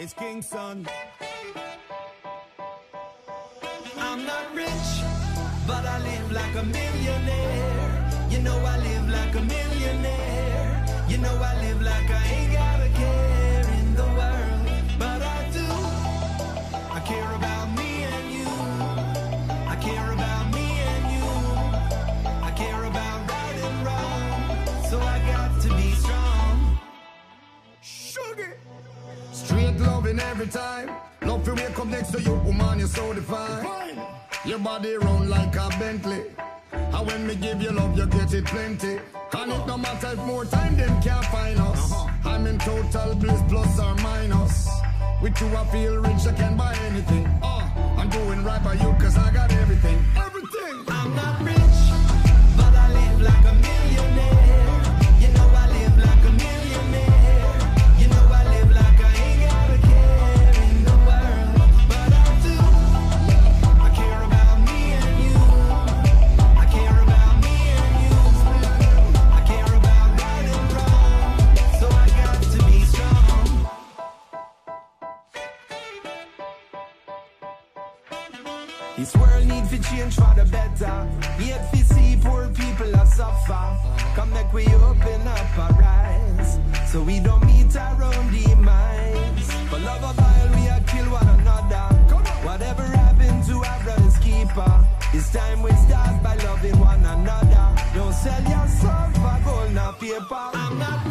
It's Kingston. I'm not rich, but I live like a millionaire. You know I live like a millionaire. You know I live like I loving every time. Love to wake up next to you, woman, you're so divine. Your body round like a Bentley. And when me give you love, you get it plenty. And it no matter if more time them can't find us. I'm in total bliss, plus or minus. With you, I feel rich, I can buy anything. Uh, I'm doing right by you, cause I This world need to change for the better. Yet we see poor people are suffer. Come back, we open up our eyes. So we don't meet our own demise. For love of while we are kill one another. Whatever happened to our brother's keeper? It's time we start by loving one another. Don't sell your soul for gold nor paper. I'm not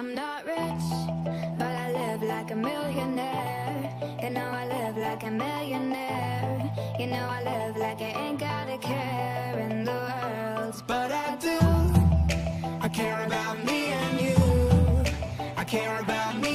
I'm not rich, but I live like a millionaire. You know I live like a millionaire. You know I live like I ain't got a care in the world. But I do. I care about me and you. I care about me.